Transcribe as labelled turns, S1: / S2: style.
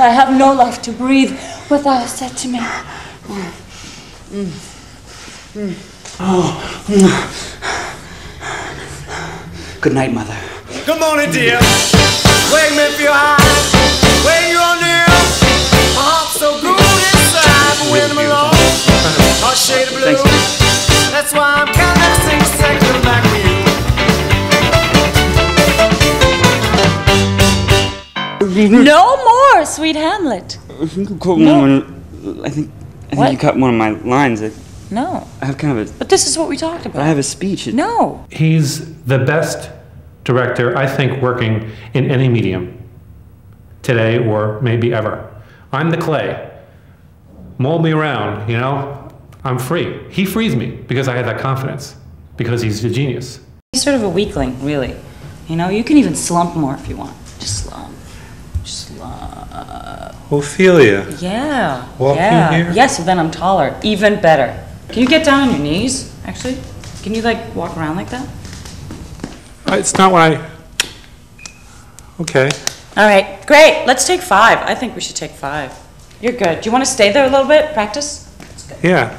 S1: I have no life to breathe what thou hast said to me.
S2: Good night, Mother.
S3: Good morning, dear. Wake me if you're high. When you're near. My heart's so good inside. But when I'm alone, a shade of blue. That's why I'm
S1: No more, sweet Hamlet.
S2: I think you caught one. I think. I think
S1: What?
S2: you cut one of my lines. I,
S1: No.
S2: I have kind of a.
S1: But this is what we talked about.
S2: I have a speech. It-
S1: No.
S4: He's the best director, I think, working in any medium today or maybe ever. I'm the clay. Mold me around, you know? I'm free. He frees me because I had that confidence, because he's a genius.
S1: He's sort of a weakling, really. You know, you can even slump more if you want. Just slump. Just.
S5: Ophelia.
S1: Yeah.
S5: Walking
S1: yeah.
S5: here?
S1: Yes, then I'm taller. Even better. Can you get down on your knees, actually? Can you, like, walk around like that?
S5: Uh, It's not what I. Okay.
S1: All right, great. Let's take five. I think we should take five. You're good. Do you want to stay there a little bit? Practice? That's good.
S5: Yeah.